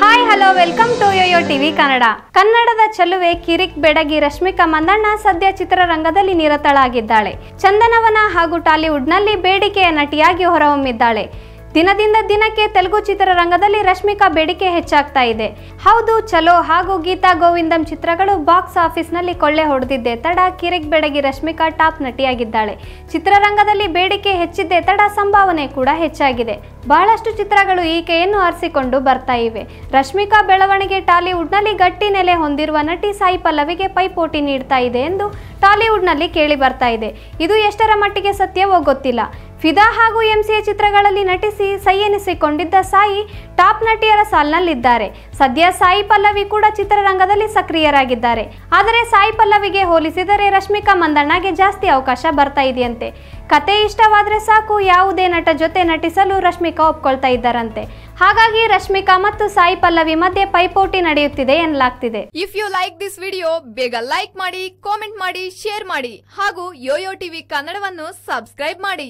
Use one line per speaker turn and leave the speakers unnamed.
Hi hello welcome to YoYo TV Kannada ಕನ್ನಡದ ಚೆಲುವೆ ಕಿರಿಕ್ ಬೆಡಗಿ ರಶ್ಮಿಕಾ ಮಂದಣ್ಣ ಸದ್ಯ ಚಿತ್ರರಂಗದಲ್ಲಿ ನಿರತಳಾಗಿದ್ದಾಳೆ ಚಂದನವನ ಹಾಗೂ ಟಾಲಿವುಡ್ನಲ್ಲಿ ಬೇಡಿಕೆಯ ನಟಿಯಾಗಿ ಹೊರಹೊಮ್ಮಿದ್ದಾಳೆ. ದಿನದಿಂದ ದಿನಕ್ಕೆ ತೆಲುಗು ಚಿತ್ರರಂಗದಲ್ಲಿ ರಶ್ಮಿಕಾ ಬೇಡಿಕೆ ಹೆಚ್ಚಾಗ್ತಾ ಇದೆ. ಹೌದು, ಚಲೋ ಹಾಗೂ ಗೀತಾ ಗೋವಿಂದಂ ಚಿತ್ರಗಳು ಬಾಕ್ಸ್ ಆಫೀಸ್ನಲ್ಲಿ ಕೊಳ್ಳೆ ಹೊಡೆದಿದ್ದೆ. ತಡ, ಕಿರಿಕ್ ಬೆಡಗಿ ರಶ್ಮಿಕಾ ಟಾಪ್ ನಟಿಯಾಗಿದ್ದಾಳೆ. ಚಿತ್ರರಂಗದಲ್ಲಿ ಬೇಡಿಕೆ ಹೆಚ್ಚಿದ್ದೆ, ತಡ ಸಂಭಾವನೆ ಕೂಡ ಹೆಚ್ಚಾಗಿದೆ. ಬಹಳಷ್ಟು ಚಿತ್ರಗಳು ಈಕೆಯನ್ನು ಆರಿಸಿಕೊಂಡು ಬರ್ತಾ ಇವೆ. ರಶ್ಮಿಕಾ ಬೆಳವಣಿಗೆ ಟಾಲಿವುಡ್ನಲ್ಲಿ ಗಟ್ಟಿ ನೆಲೆ ಹೊಂದಿರುವ ನಟಿ ಸಾಯಿ ಪಲ್ಲವಿಗೆ ಪೈಪೋಟಿ ನೀಡ್ತಾ ಇದೆ ಎಂದು ಟಾಲಿವುಡ್ನಲ್ಲಿ ಕೇಳಿ ಬರ್ತಾ ಇದೆ. ಇದು ಎಷ್ಟರ ಮಟ್ಟಿಗೆ ಸತ್ಯವೋ ಗೊತ್ತಿಲ್ಲ. ಫಿದಾ ಹಾಗೂ ಎಂಸಿಎ ಚಿತ್ರಗಳಲ್ಲಿ ನಟಿಸಿ ಸೈ ಎನಿಸಿಕೊಂಡಿದ್ದ ಸಾಯಿ ಟಾಪ್ ನಟಿಯರ ಸಾಲಿನಲ್ಲಿದ್ದಾರೆ. ಸದ್ಯ ಸಾಯಿ ಪಲ್ಲವಿ ಕೂಡ ಚಿತ್ರರಂಗದಲ್ಲಿ ಸಕ್ರಿಯರಾಗಿದ್ದಾರೆ. ಆದರೆ ಸಾಯಿ ಪಲ್ಲವಿಗೆ ಹೋಲಿಸಿದರೆ ರಶ್ಮಿಕಾ ಮಂದಣ್ಣಗೆ ಜಾಸ್ತಿ ಅವಕಾಶ ಬರ್ತಾ ಇದೆಯಂತೆ. ಕತೆ ಇಷ್ಟವಾದರೆ ಸಾಕು, ಯಾವುದೇ ನಟ ಜೊತೆ ನಟಿಸಲು ರಶ್ಮಿಕಾ ಒಪ್ಕೊಳ್ತಾ ಇದ್ದಾರಂತೆ. ಹಾಗಾಗಿ ರಶ್ಮಿಕಾ ಮತ್ತು ಸಾಯಿ ಪಲ್ಲವಿ ಮಧ್ಯೆ ಪೈಪೋಟಿ ನಡೆಯುತ್ತಿದೆ ಎನ್ನಲಾಗ್ತಿದೆ.
If you like this video ಬೇಗ ಲೈಕ್ ಮಾಡಿ ಕಾಮೆಂಟ್ ಮಾಡಿ ಶೇರ್ ಮಾಡಿ ಹಾಗೂ ಯೋಯೋ ಟಿವಿ ಕನ್ನಡವನ್ನು ಸಬ್ಸ್ಕ್ರೈಬ್ ಮಾಡಿ.